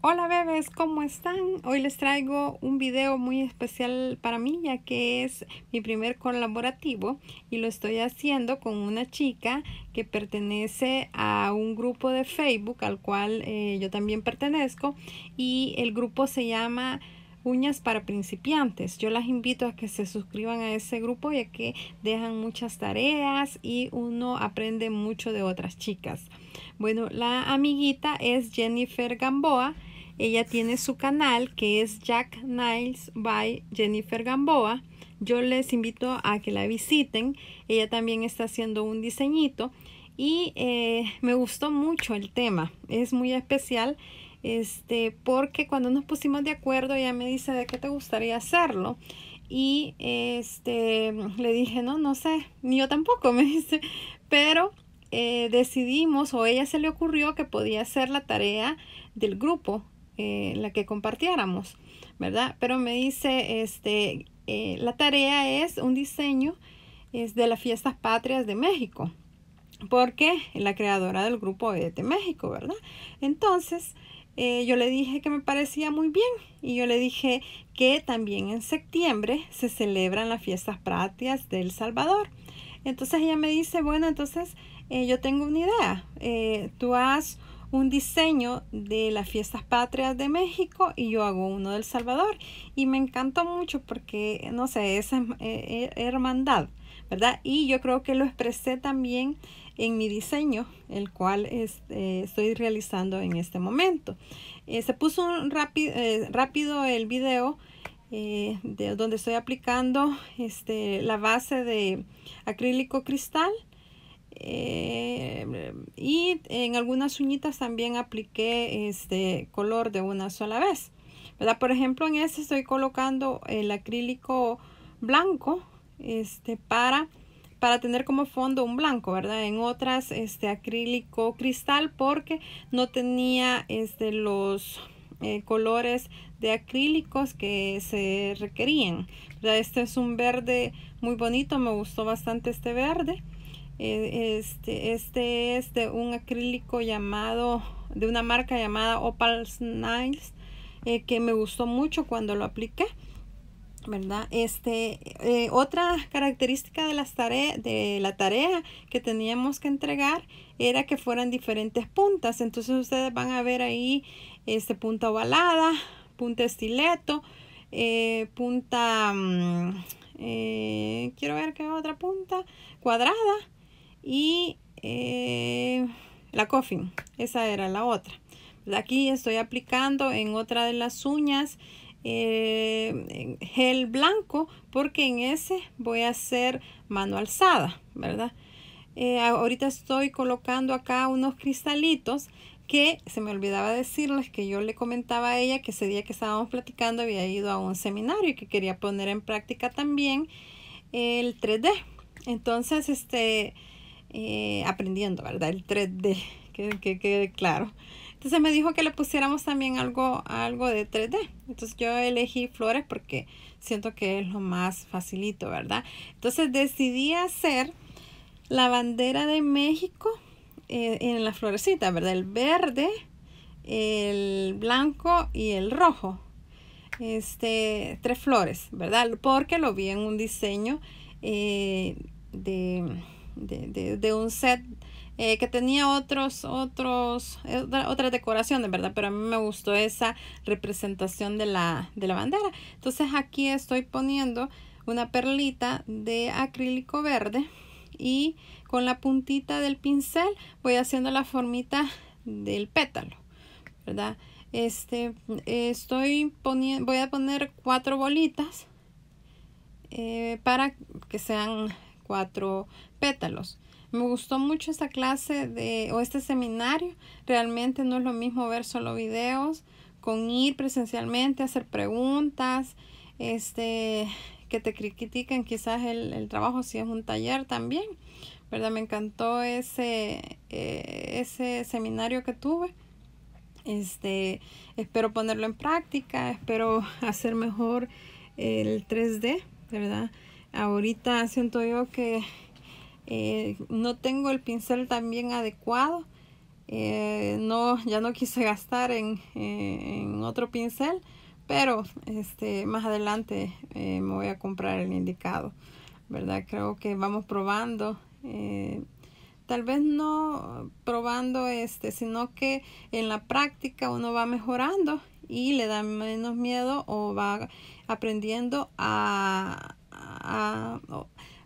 Hola bebés, ¿cómo están? Hoy les traigo un video muy especial para mí ya que es mi primer colaborativo y lo estoy haciendo con una chica que pertenece a un grupo de Facebook al cual eh, yo también pertenezco y el grupo se llama uñas para principiantes. Yo las invito a que se suscriban a ese grupo ya que dejan muchas tareas y uno aprende mucho de otras chicas. Bueno, la amiguita es Jennifer Gamboa ella tiene su canal que es Jack Niles by Jennifer Gamboa. Yo les invito a que la visiten. Ella también está haciendo un diseñito y eh, me gustó mucho el tema. Es muy especial este porque cuando nos pusimos de acuerdo ella me dice de qué te gustaría hacerlo y este le dije no no sé ni yo tampoco me dice pero eh, decidimos o ella se le ocurrió que podía ser la tarea del grupo eh, la que compartiéramos, ¿verdad? Pero me dice, este, eh, la tarea es un diseño es de las fiestas patrias de México, porque la creadora del grupo es de México, ¿verdad? Entonces, eh, yo le dije que me parecía muy bien y yo le dije que también en septiembre se celebran las fiestas patrias del Salvador. Entonces ella me dice, bueno, entonces yo tengo una idea. tú has un diseño de las fiestas patrias de México y yo hago uno del Salvador. Y me encantó mucho porque, no sé, esa eh, eh, hermandad, ¿verdad? Y yo creo que lo expresé también en mi diseño, el cual este, estoy realizando en este momento. Eh, se puso un rápido, rápido el video de donde estoy aplicando este, la base de acrílico cristal eh, y en algunas uñitas también apliqué este color de una sola vez. ¿verdad? Por ejemplo, en este estoy colocando el acrílico blanco este, para, para tener como fondo un blanco, ¿verdad? En otras este acrílico cristal porque no tenía este, los eh, colores de acrílicos que se requerían. Este es un verde muy bonito, me gustó bastante este verde. Eh, este, este es de un acrílico llamado, de una marca llamada Opal Niles, eh, que me gustó mucho cuando lo apliqué. ¿verdad? Este, eh, otra característica de, las tareas, de la tarea que teníamos que entregar era que fueran diferentes puntas. Entonces ustedes van a ver ahí este, punta ovalada, punta estileto, punta, mm, quiero ver qué otra punta, cuadrada y eh, la coffin, esa era la otra. Aquí estoy aplicando en otra de las uñas eh, gel blanco porque en ese voy a hacer mano alzada, ¿verdad? Eh, ahorita estoy colocando acá unos cristalitos que se me olvidaba decirles que yo le comentaba a ella que ese día que estábamos platicando había ido a un seminario y que quería poner en práctica también el 3D. Entonces, este, eh, aprendiendo, ¿verdad? El 3D, que, quede claro. Entonces me dijo que le pusiéramos también algo, algo de 3D. Entonces yo elegí flores porque siento que es lo más facilito, ¿verdad? Entonces decidí hacer la bandera de México eh, en la florecita, ¿verdad? El verde, el blanco y el rojo. Este, tres flores, ¿verdad? Porque lo vi en un diseño eh, de de, un set eh, que tenía otros, otros, eh, otras decoraciones, ¿verdad? Pero a mí me gustó esa representación de la, de la bandera. Entonces aquí estoy poniendo una perlita de acrílico verde y con la puntita del pincel voy haciendo la formita del pétalo, ¿verdad? Este, estoy poniendo, voy a poner cuatro bolitas eh, para que sean cuatro pétalos. Me gustó mucho esta clase de o este seminario. Realmente no es lo mismo ver solo videos con ir presencialmente, hacer preguntas, este, que te critiquen quizás el, trabajo si es un taller también. ¿Verdad? Me encantó ese, eh, ese seminario que tuve. Este, espero ponerlo en práctica, espero hacer mejor el 3D, ¿verdad? Ahorita siento yo que eh, no tengo el pincel también adecuado Eh, no, ya no quise gastar en, en, otro pincel, pero este, más adelante me voy a comprar el indicado, ¿verdad? Creo que vamos probando tal vez no probando este, sino que en la práctica uno va mejorando y le da menos miedo o va aprendiendo a,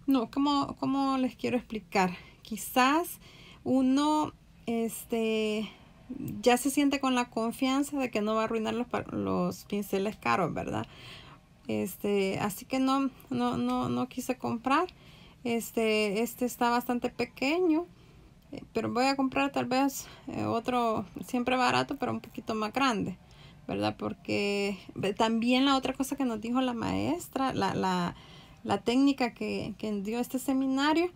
no, ¿cómo, ¿cómo, les quiero explicar? Quizás uno este ya se siente con la confianza de que no va a arruinar los, los pinceles caros, ¿verdad? Este, así que no, no, no, no quise comprar. Este, este está bastante pequeño. Eh, pero voy a comprar tal vez eh, otro, siempre barato, pero un poquito más grande. ¿Verdad? Porque también la otra cosa que nos dijo la maestra, la, la, la técnica que, que dio este seminario,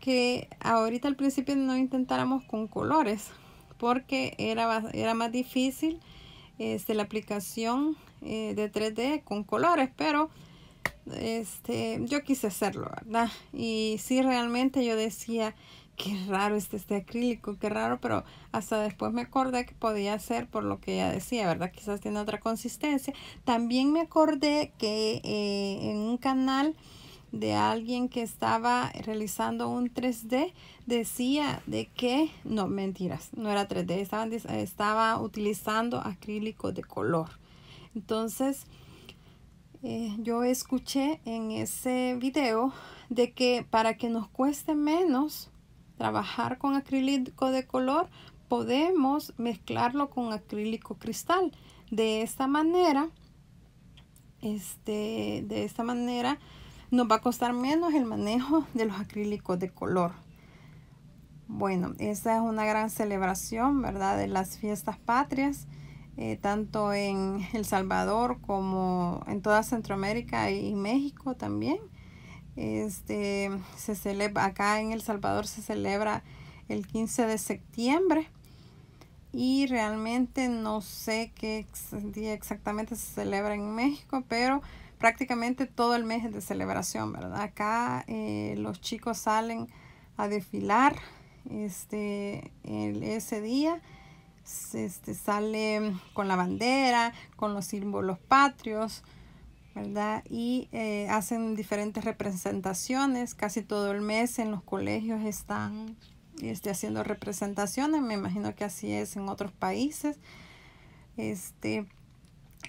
que ahorita al principio no intentáramos con colores, porque era, era más difícil este, la aplicación eh, de 3D con colores, pero este, yo quise hacerlo, ¿verdad? Y sí, realmente yo decía, qué raro este, este acrílico, qué raro, pero hasta después me acordé que podía ser por lo que ella decía, ¿verdad? Quizás tiene otra consistencia. También me acordé que eh, en un canal de alguien que estaba realizando un 3D decía de que, no, mentiras, no era 3D, estaba, estaba utilizando acrílico de color. Entonces, eh, yo escuché en ese video de que para que nos cueste menos trabajar con acrílico de color, podemos mezclarlo con acrílico cristal. De esta manera, este, de esta manera nos va a costar menos el manejo de los acrílicos de color. Bueno, esta es una gran celebración, ¿verdad? De las fiestas patrias. Eh, tanto en El Salvador como en toda Centroamérica y México también. Este se celebra acá en El Salvador se celebra el 15 de septiembre y realmente no sé qué día exactamente se celebra en México, pero prácticamente todo el mes es de celebración, ¿verdad? Acá eh, los chicos salen a desfilar este, ese día este, sale con la bandera, con los símbolos patrios, ¿verdad? Y eh, hacen diferentes representaciones. Casi todo el mes en los colegios están este, haciendo representaciones. Me imagino que así es en otros países. Este,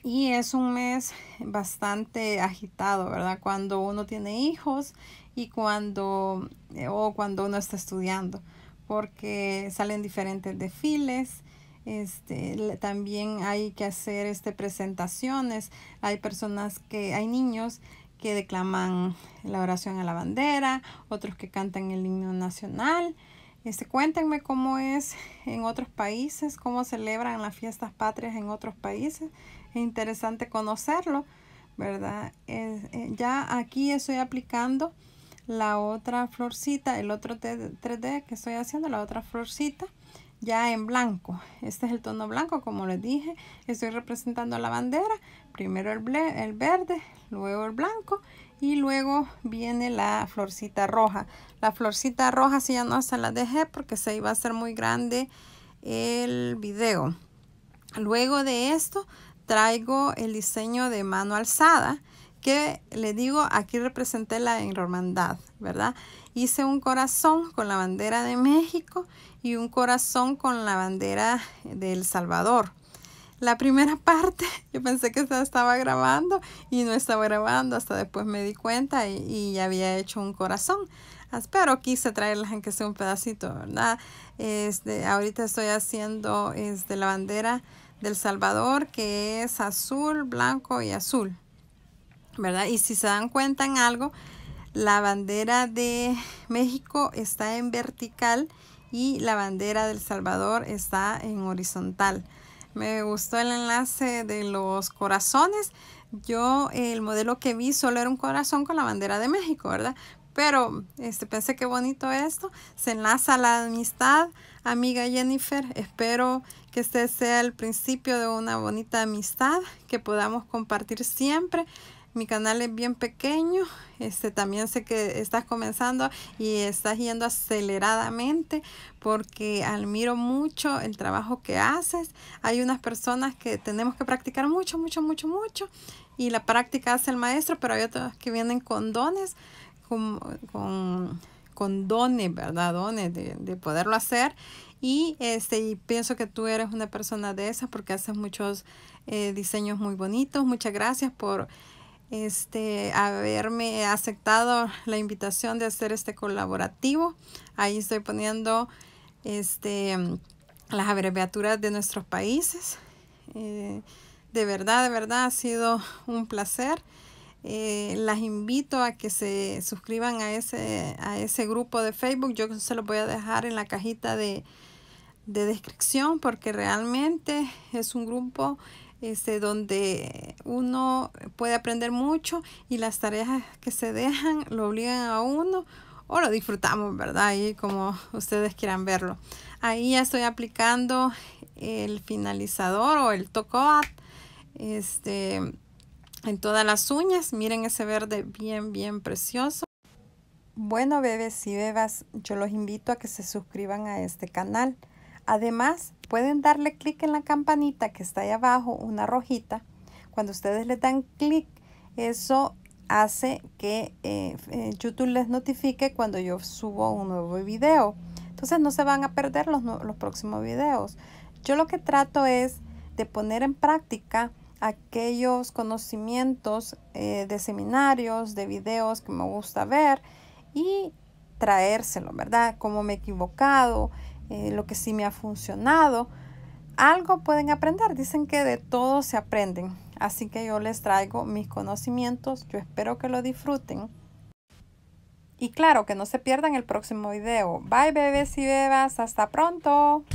y es un mes bastante agitado, ¿verdad? Cuando uno tiene hijos y cuando, eh, o cuando uno está estudiando, porque salen diferentes desfiles este, también hay que hacer este, presentaciones. Hay personas que, hay niños que declaman la oración a la bandera, otros que cantan el himno nacional. Este, cuéntenme cómo es en otros países, cómo celebran las fiestas patrias en otros países. Es interesante conocerlo, ¿verdad? Eh, ya aquí estoy aplicando la otra florcita, el otro 3D que estoy haciendo, la otra florcita ya en blanco. Este es el tono blanco, como les dije. Estoy representando la bandera. Primero el, el verde, luego el blanco y luego viene la florcita roja. La florcita roja si ya no se la dejé porque se iba a hacer muy grande el video. Luego de esto traigo el diseño de mano alzada que le digo aquí representé la hermandad, ¿verdad? Hice un corazón con la bandera de México y un corazón con la bandera de El Salvador. La primera parte, yo pensé que estaba grabando y no estaba grabando, hasta después me di cuenta y, ya había hecho un corazón. Pero quise traerles en que sea un pedacito, ¿verdad? Este, ahorita estoy haciendo este, la bandera del Salvador, que es azul, blanco y azul, ¿verdad? Y si se dan cuenta en algo, la bandera de México está en vertical y la bandera del Salvador está en horizontal. Me gustó el enlace de los corazones. Yo el modelo que vi solo era un corazón con la bandera de México, ¿verdad? Pero este, pensé que bonito esto. Se enlaza la amistad, amiga Jennifer. Espero que este sea el principio de una bonita amistad que podamos compartir siempre. Mi canal es bien pequeño. Este también sé que estás comenzando y estás yendo aceleradamente porque admiro mucho el trabajo que haces. Hay unas personas que tenemos que practicar mucho, mucho, mucho, mucho y la práctica hace el maestro, pero hay otros que vienen con dones, con, con, dones, ¿verdad? Dones de, de poderlo hacer y este y pienso que tú eres una persona de esas porque haces muchos eh, diseños muy bonitos. Muchas gracias por este haberme aceptado la invitación de hacer este colaborativo. Ahí estoy poniendo este las abreviaturas de nuestros países. Eh, de verdad, de verdad ha sido un placer. Eh, las invito a que se suscriban a ese, a ese grupo de Facebook. Yo se los voy a dejar en la cajita de, de descripción porque realmente es un grupo este, donde uno puede aprender mucho y las tareas que se dejan lo obligan a uno o lo disfrutamos, ¿verdad? Y como ustedes quieran verlo. Ahí ya estoy aplicando el finalizador o el tocoat este, en todas las uñas. Miren ese verde bien, bien precioso. Bueno, bebés y bebas, yo los invito a que se suscriban a este canal. Además, pueden darle clic en la campanita que está ahí abajo, una rojita. Cuando ustedes le dan clic, eso hace que eh, eh, YouTube les notifique cuando yo subo un nuevo video. Entonces no se van a perder los, los próximos videos. Yo lo que trato es de poner en práctica aquellos conocimientos eh, de seminarios, de videos que me gusta ver y traérselo, ¿verdad? Cómo me he equivocado, eh, lo que sí me ha funcionado. Algo pueden aprender. Dicen que de todo se aprenden. Así que yo les traigo mis conocimientos. Yo espero que lo disfruten. Y claro, que no se pierdan el próximo video. Bye bebés y bebas. Hasta pronto.